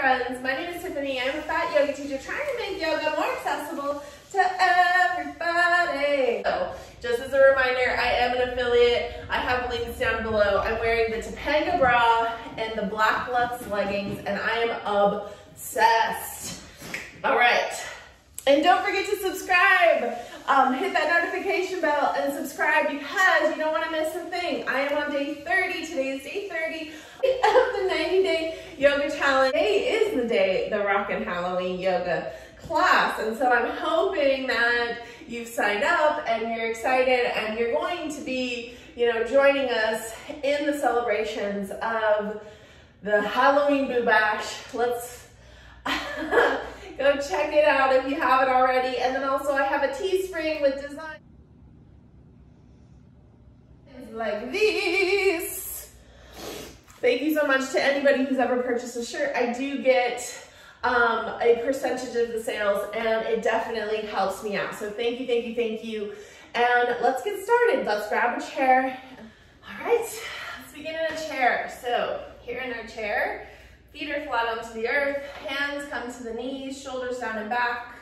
friends. My name is Tiffany. I'm a fat yoga teacher trying to make yoga more accessible to everybody. So, just as a reminder, I am an affiliate. I have links down below. I'm wearing the Topanga bra and the Black Luxe leggings, and I am obsessed. All right. And don't forget to subscribe. Um, hit that notification bell and subscribe because you don't want to miss a thing. I am on day 30. Today is day 30 of the 90 day yoga challenge. Today is the day, the Rockin' Halloween yoga class. And so I'm hoping that you've signed up and you're excited and you're going to be, you know, joining us in the celebrations of the Halloween Boo Bash. Let's Go check it out if you haven't already. And then also I have a Teespring with design like these. Thank you so much to anybody who's ever purchased a shirt. I do get um, a percentage of the sales and it definitely helps me out. So thank you, thank you, thank you. And let's get started. Let's grab a chair. All right, let's begin in a chair. So here in our chair, Feet are flat onto the earth, hands come to the knees, shoulders down and back.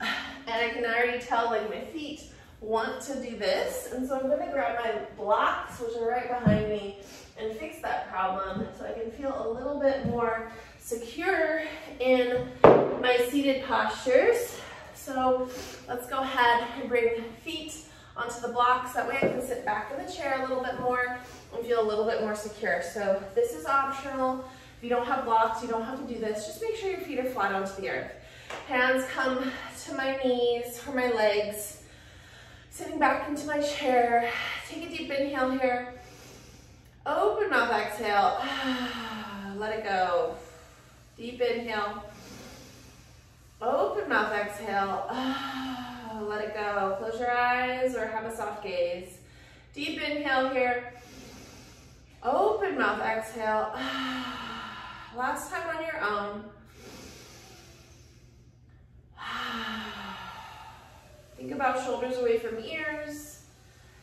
And I can already tell like my feet want to do this. And so I'm gonna grab my blocks, which are right behind me, and fix that problem so I can feel a little bit more secure in my seated postures. So let's go ahead and bring feet onto the blocks. That way I can sit back in the chair a little bit more and feel a little bit more secure. So this is optional. If you don't have blocks, you don't have to do this. Just make sure your feet are flat onto the earth. Hands come to my knees or my legs. Sitting back into my chair. Take a deep inhale here. Open mouth exhale. Let it go. Deep inhale. Open mouth exhale. Let it go. Close your eyes or have a soft gaze. Deep inhale here. Open mouth exhale. Last time on your own. Think about shoulders away from ears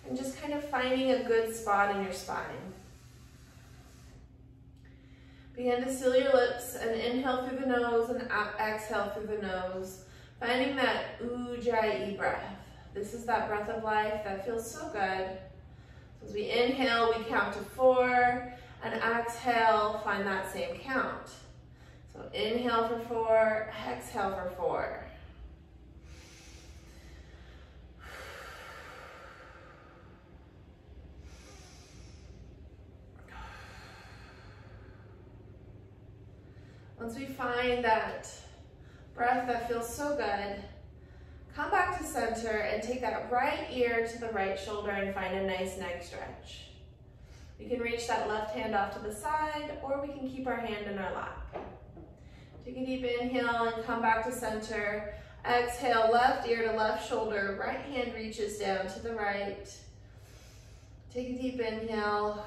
and just kind of finding a good spot in your spine. Begin to seal your lips and inhale through the nose and exhale through the nose, finding that ujjayi breath. This is that breath of life that feels so good. As we inhale, we count to four, and exhale, find that same count. So inhale for four, exhale for four. Once we find that breath that feels so good, come back to center and take that right ear to the right shoulder and find a nice neck stretch. We can reach that left hand off to the side or we can keep our hand in our lap. Take a deep inhale and come back to center. Exhale, left ear to left shoulder, right hand reaches down to the right. Take a deep inhale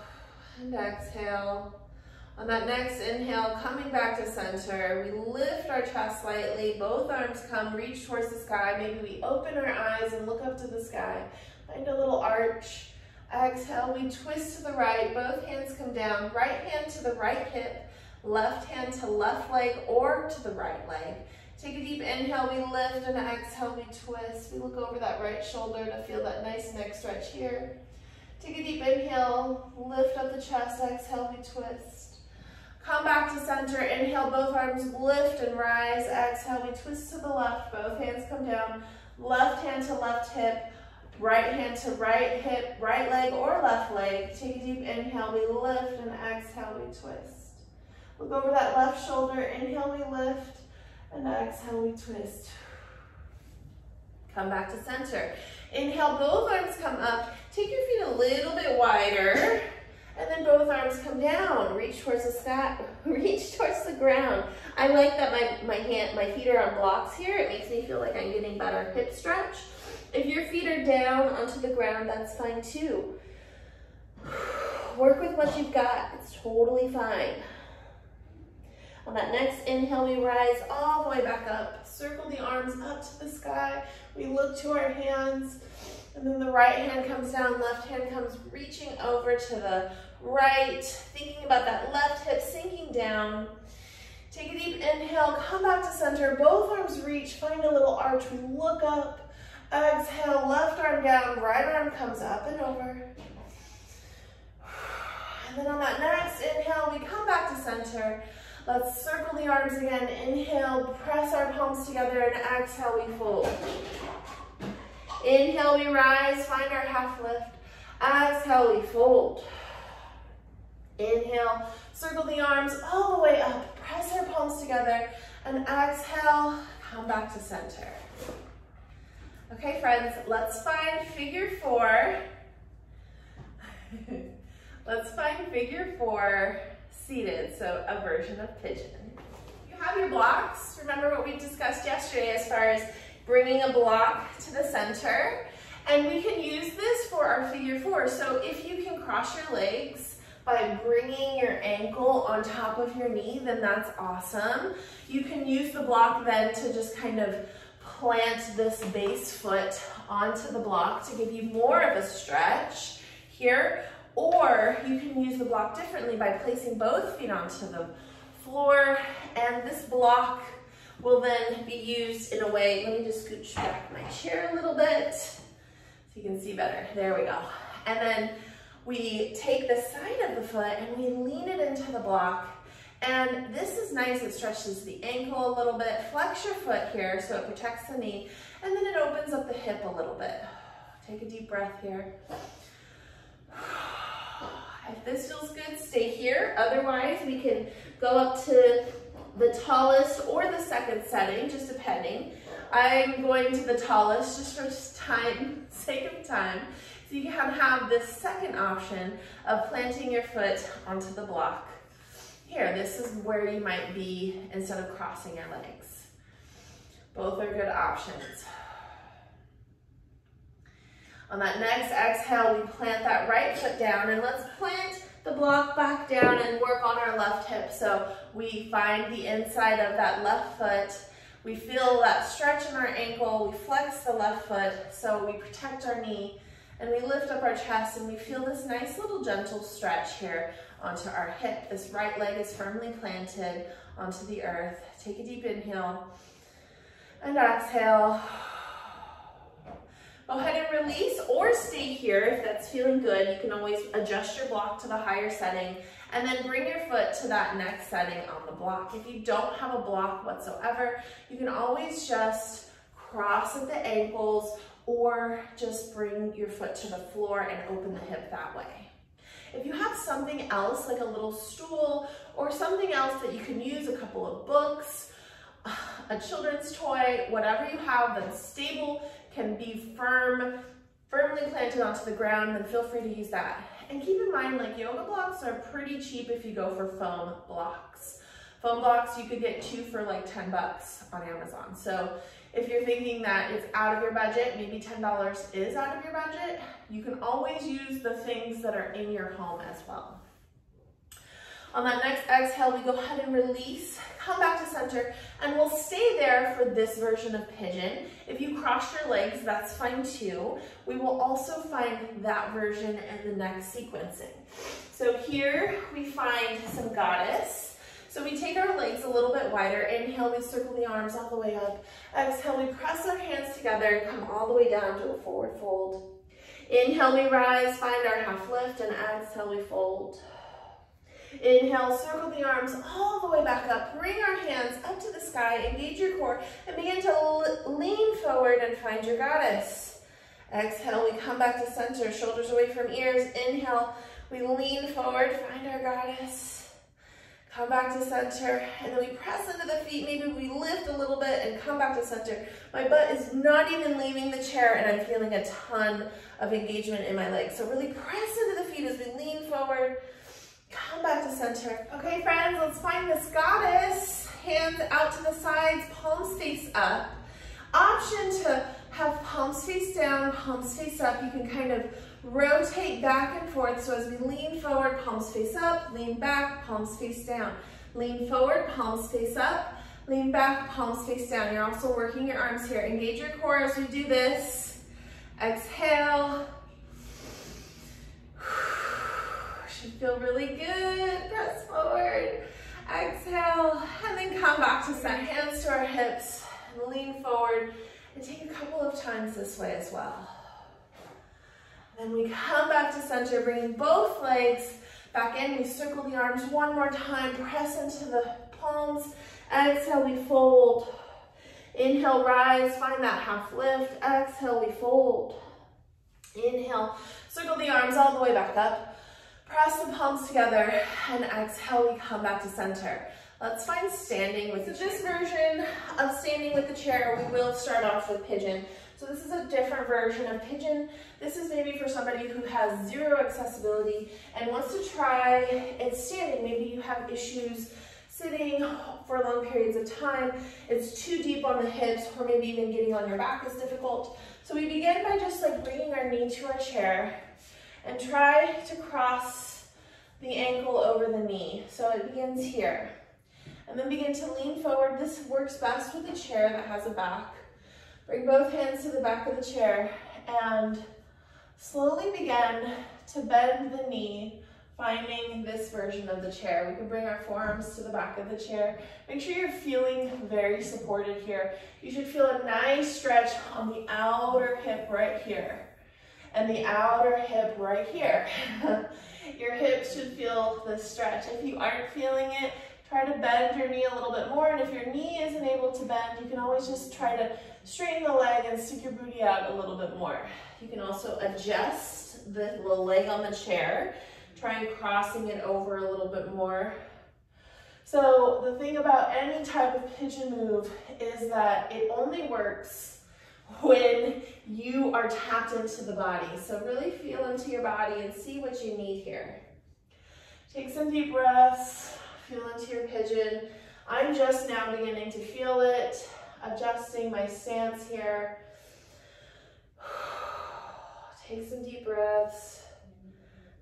and exhale. On that next inhale, coming back to center, we lift our chest slightly, both arms come, reach towards the sky. Maybe we open our eyes and look up to the sky. Find a little arch. Exhale, we twist to the right, both hands come down, right hand to the right hip, left hand to left leg or to the right leg. Take a deep inhale, we lift, and exhale, we twist. We look over that right shoulder to feel that nice neck stretch here. Take a deep inhale, lift up the chest, exhale, we twist. Come back to center, inhale, both arms lift and rise. Exhale, we twist to the left, both hands come down. Left hand to left hip, Right hand to right hip, right leg or left leg. Take a deep inhale, we lift, and exhale, we twist. Look over that left shoulder, inhale, we lift, and exhale, we twist. Come back to center. Inhale, both arms come up. Take your feet a little bit wider, and then both arms come down. Reach towards the sky, reach towards the ground. I like that my, my hand, my feet are on blocks here. It makes me feel like I'm getting better hip stretch. If your feet are down onto the ground, that's fine too. Work with what you've got. It's totally fine. On that next inhale, we rise all the way back up. Circle the arms up to the sky. We look to our hands. And then the right hand comes down, left hand comes reaching over to the right. Thinking about that left hip sinking down. Take a deep inhale, come back to center. Both arms reach, find a little arch. We look up. Exhale, left arm down, right arm comes up and over. And then on that next inhale, we come back to center. Let's circle the arms again. Inhale, press our palms together, and exhale, we fold. Inhale, we rise, find our half lift. Exhale, we fold. Inhale, circle the arms all the way up. Press our palms together, and exhale, come back to center. Okay, friends, let's find figure four. let's find figure four seated, so a version of pigeon. You have your blocks. Remember what we discussed yesterday as far as bringing a block to the center. And we can use this for our figure four. So if you can cross your legs by bringing your ankle on top of your knee, then that's awesome. You can use the block then to just kind of plant this base foot onto the block to give you more of a stretch here. Or you can use the block differently by placing both feet onto the floor and this block will then be used in a way, let me just scooch back my chair a little bit so you can see better. There we go. And then we take the side of the foot and we lean it into the block. And this is nice, it stretches the ankle a little bit. Flex your foot here so it protects the knee. And then it opens up the hip a little bit. Take a deep breath here. If this feels good, stay here. Otherwise, we can go up to the tallest or the second setting, just depending. I'm going to the tallest just for time, sake of time. So you can have this second option of planting your foot onto the block. Here, this is where you might be instead of crossing your legs. Both are good options. On that next exhale, we plant that right foot down and let's plant the block back down and work on our left hip. So we find the inside of that left foot. We feel that stretch in our ankle. We flex the left foot so we protect our knee and we lift up our chest and we feel this nice little gentle stretch here onto our hip. This right leg is firmly planted onto the earth. Take a deep inhale and exhale. Go ahead and release or stay here if that's feeling good. You can always adjust your block to the higher setting and then bring your foot to that next setting on the block. If you don't have a block whatsoever, you can always just cross at the ankles or just bring your foot to the floor and open the hip that way. If you have something else like a little stool or something else that you can use, a couple of books, a children's toy, whatever you have that's stable, can be firm, firmly planted onto the ground, then feel free to use that. And keep in mind, like yoga blocks are pretty cheap if you go for foam blocks. Foam blocks, you could get two for like 10 bucks on Amazon. So if you're thinking that it's out of your budget, maybe $10 is out of your budget, you can always use the things that are in your home as well. On that next exhale, we go ahead and release, come back to center, and we'll stay there for this version of pigeon. If you cross your legs, that's fine too. We will also find that version in the next sequencing. So here we find some goddess. So we take our legs a little bit wider. Inhale, we circle the arms all the way up. Exhale, we press our hands together and come all the way down to a forward fold. Inhale, we rise, find our half lift, and exhale, we fold. Inhale, circle the arms all the way back up. Bring our hands up to the sky, engage your core, and begin to lean forward and find your goddess. Exhale, we come back to center, shoulders away from ears. Inhale, we lean forward, find our goddess. Come back to center, and then we press into the feet. Maybe we lift a little bit and come back to center. My butt is not even leaving the chair, and I'm feeling a ton of engagement in my legs. So really press into the feet as we lean forward, Come back to center. Okay, friends, let's find this goddess. Hands out to the sides, palms face up. Option to have palms face down, palms face up. You can kind of rotate back and forth. So as we lean forward, palms face up, lean back, palms face down. Lean forward, palms face up, lean back, palms face down. You're also working your arms here. Engage your core as we do this. Exhale. Should feel really good. Press forward. Exhale. And then come back to set hands to our hips and lean forward and take a couple of times this way as well. Then we come back to center, bringing both legs back in. We circle the arms one more time, press into the palms. Exhale, we fold. Inhale, rise, find that half lift. Exhale, we fold. Inhale, circle the arms all the way back up. Press the palms together and exhale, we come back to center. Let's find standing with so this version of standing with the chair, we will start off with pigeon. So this is a different version of pigeon. This is maybe for somebody who has zero accessibility and wants to try it standing. Maybe you have issues sitting for long periods of time. It's too deep on the hips or maybe even getting on your back is difficult. So we begin by just like bringing our knee to our chair and try to cross the ankle over the knee. So it begins here. And then begin to lean forward. This works best with a chair that has a back. Bring both hands to the back of the chair and slowly begin to bend the knee, finding this version of the chair. We can bring our forearms to the back of the chair. Make sure you're feeling very supported here. You should feel a nice stretch on the outer hip right here and the outer hip right here. your hips should feel the stretch. If you aren't feeling it, try to bend your knee a little bit more. And if your knee isn't able to bend, you can always just try to straighten the leg and stick your booty out a little bit more. You can also adjust the, leg on the chair, try and crossing it over a little bit more. So the thing about any type of pigeon move is that it only works when you are tapped into the body. So really feel into your body and see what you need here. Take some deep breaths, feel into your pigeon. I'm just now beginning to feel it, adjusting my stance here. Take some deep breaths.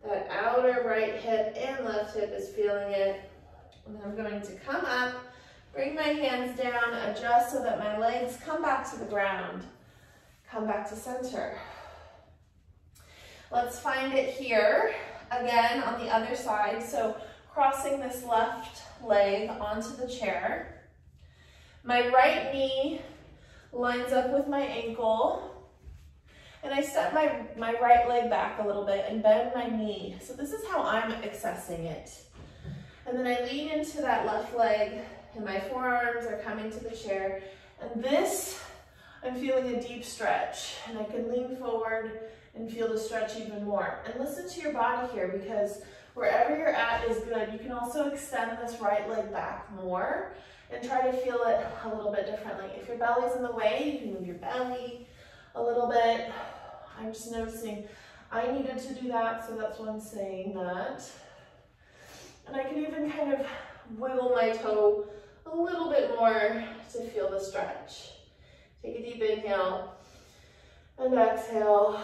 That outer right hip and left hip is feeling it. And then I'm going to come up, bring my hands down, adjust so that my legs come back to the ground. Come back to center. Let's find it here, again on the other side. So crossing this left leg onto the chair. My right knee lines up with my ankle. And I set my, my right leg back a little bit and bend my knee. So this is how I'm accessing it. And then I lean into that left leg and my forearms are coming to the chair. And this I'm feeling a deep stretch and I can lean forward and feel the stretch even more. And listen to your body here because wherever you're at is good. You can also extend this right leg back more and try to feel it a little bit differently. If your belly's in the way, you can move your belly a little bit. I'm just noticing I needed to do that, so that's why I'm saying that. And I can even kind of wiggle my toe a little bit more to feel the stretch. Take a deep inhale and exhale.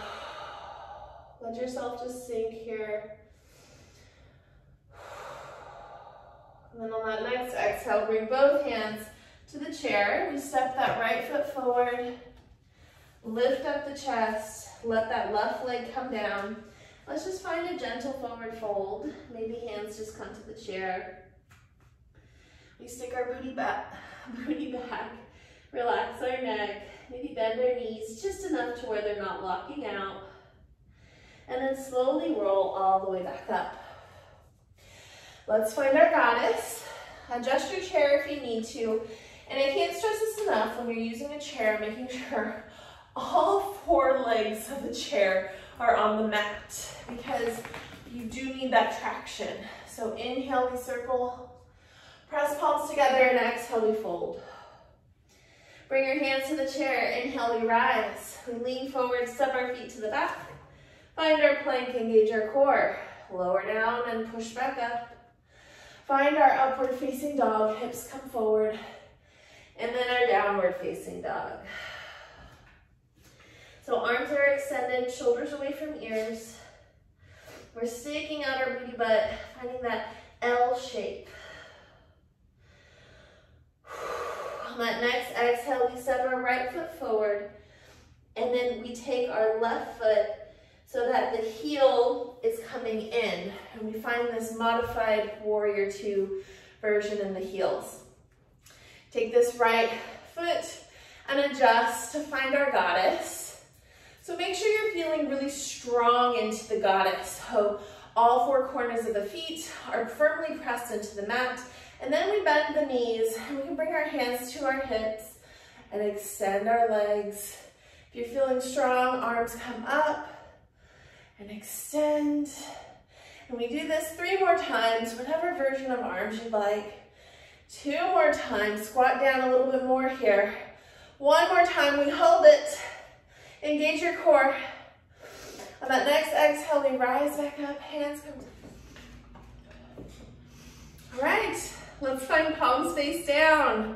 Let yourself just sink here. And then on that next exhale, bring both hands to the chair. We step that right foot forward. Lift up the chest. Let that left leg come down. Let's just find a gentle forward fold. Maybe hands just come to the chair. We stick our booty back, booty back. Relax our neck, maybe bend our knees just enough to where they're not locking out. And then slowly roll all the way back up. Let's find our goddess. Adjust your chair if you need to. And I can't stress this enough when you're using a chair, making sure all four legs of the chair are on the mat because you do need that traction. So inhale, we circle, press palms together, and exhale, we fold. Bring your hands to the chair. Inhale, we rise. We lean forward, step our feet to the back. Find our plank, engage our core. Lower down and push back up. Find our upward facing dog, hips come forward. And then our downward facing dog. So arms are extended, shoulders away from ears. We're staking out our booty butt, finding that L shape. On that next exhale, we step our right foot forward, and then we take our left foot so that the heel is coming in, and we find this modified warrior two version in the heels. Take this right foot and adjust to find our goddess. So make sure you're feeling really strong into the goddess. So all four corners of the feet are firmly pressed into the mat. And then we bend the knees and we can bring our hands to our hips and extend our legs. If you're feeling strong, arms come up and extend. And we do this three more times, whatever version of arms you'd like. Two more times, squat down a little bit more here. One more time, we hold it. Engage your core. On that next exhale, we rise back up, hands come down. All right, let's find palms face down.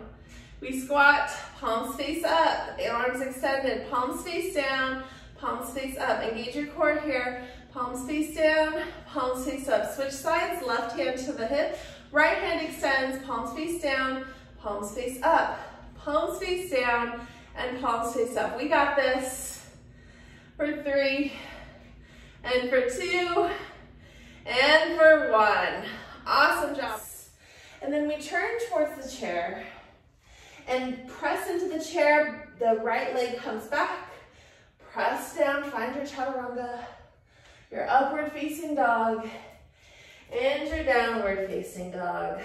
We squat, palms face up, arms extended, palms face down, palms face up. Engage your core here. Palms face down, palms face up. Switch sides, left hand to the hip, right hand extends, palms face down, palms face up, palms face down, and palms face up. We got this for three, and for two, and for one. Awesome job. And then we turn towards the chair and press into the chair. The right leg comes back. Press down, find your chaturanga your upward facing dog, and your downward facing dog.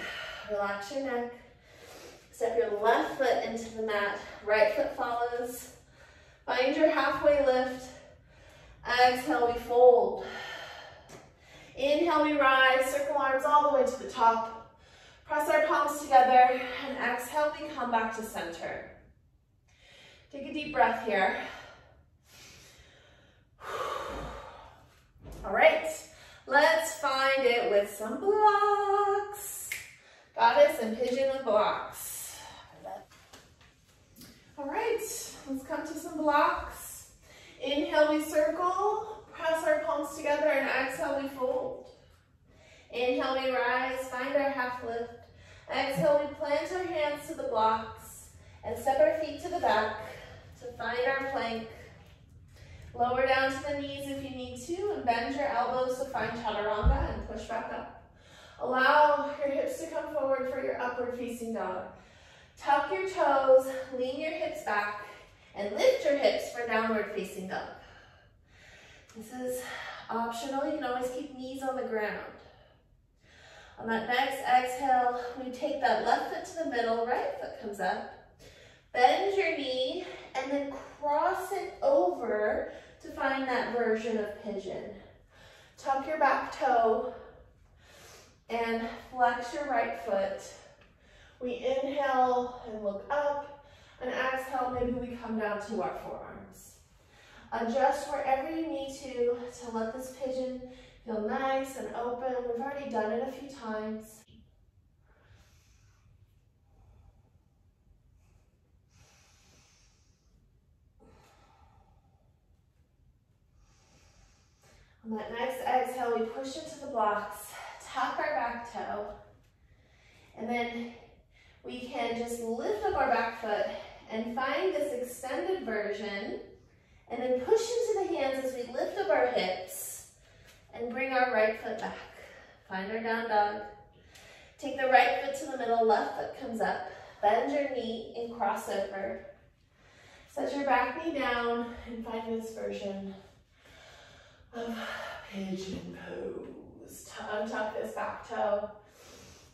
Relax your neck. Step your left foot into the mat, right foot follows. Find your halfway lift. Exhale, we fold. Inhale, we rise, circle arms all the way to the top. Press our palms together, and exhale, we come back to center. Take a deep breath here. All right, let's find it with some blocks. Goddess and pigeon with blocks. All right, let's come to some blocks. Inhale, we circle, press our palms together, and exhale, we fold. Inhale, we rise, find our half lift. Exhale, we plant our hands to the blocks and step our feet to the back to find our plank. Lower down to the knees if you need to and bend your elbows to find chaturanga and push back up. Allow your hips to come forward for your upward facing dog. Tuck your toes, lean your hips back, and lift your hips for downward facing dog. This is optional. You can always keep knees on the ground. On that next exhale, we take that left foot to the middle, right foot comes up. Bend your knee and then cross it over to find that version of pigeon. Tuck your back toe and flex your right foot. We inhale and look up, and exhale, maybe we come down to our forearms. Adjust wherever you need to to let this pigeon feel nice and open. We've already done it a few times. On that next exhale, we push into the blocks, tuck our back toe, and then we can just lift up our back foot and find this extended version, and then push into the hands as we lift up our hips and bring our right foot back. Find our down dog. Take the right foot to the middle, left foot comes up. Bend your knee and cross over. Set your back knee down and find this version of pigeon pose. Untuck um, this back toe.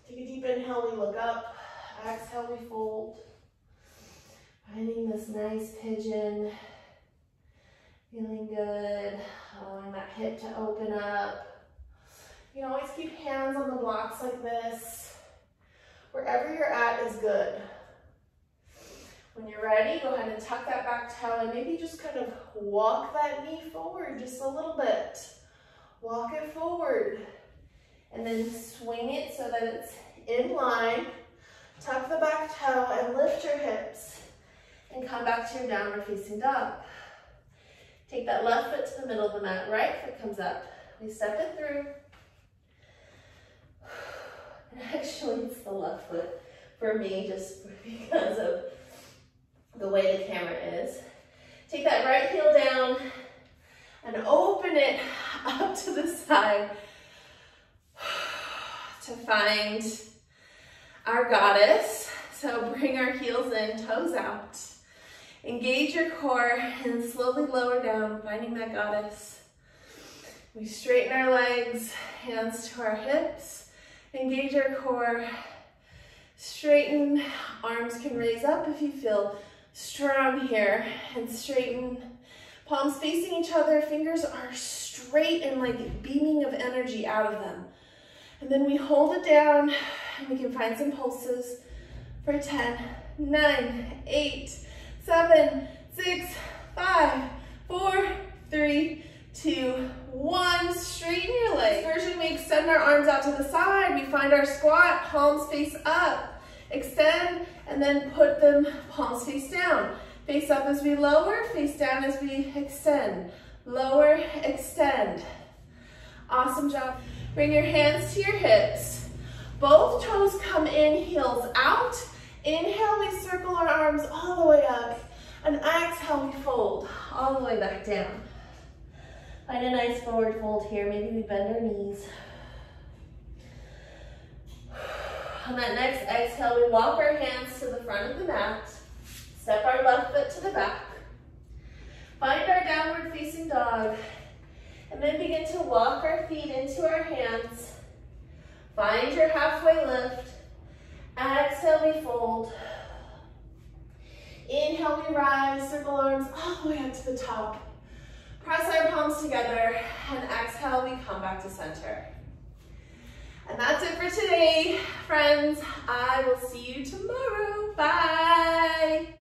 Take a deep inhale, we look up. Exhale, we fold. Finding this nice pigeon. Feeling good. Allowing that hip to open up. You can always keep hands on the blocks like this. Wherever you're at is good. When you're ready, go ahead and tuck that back toe and maybe just kind of walk that knee forward just a little bit. Walk it forward and then swing it so that it's in line. Tuck the back toe and lift your hips and come back to your downward facing dog. Take that left foot to the middle of the mat, right foot comes up. We step it through. And actually it's the left foot for me just because of the way the camera is. Take that right heel down and open it up to the side to find our goddess. So bring our heels in, toes out. Engage your core and slowly lower down, finding that goddess. We straighten our legs, hands to our hips. Engage our core. Straighten, arms can raise up if you feel strong here. And straighten, palms facing each other, fingers are straight and like beaming of energy out of them. And then we hold it down and we can find some pulses for 10, 9, 8, seven, six, five, four, three, two, one. Straighten your legs. Version, we extend our arms out to the side. We find our squat, palms face up. Extend and then put them palms face down. Face up as we lower, face down as we extend. Lower, extend. Awesome job. Bring your hands to your hips. Both toes come in, heels out. Inhale, we circle our arms all the way up. And exhale, we fold all the way back down. Find a nice forward fold here. Maybe we bend our knees. On that next exhale, we walk our hands to the front of the mat. Step our left foot to the back. Find our downward facing dog. And then begin to walk our feet into our hands. Find your halfway lift. Exhale, we fold. Inhale, we rise, circle arms all the way up to the top. Press our palms together, and exhale, we come back to center. And that's it for today, friends. I will see you tomorrow. Bye.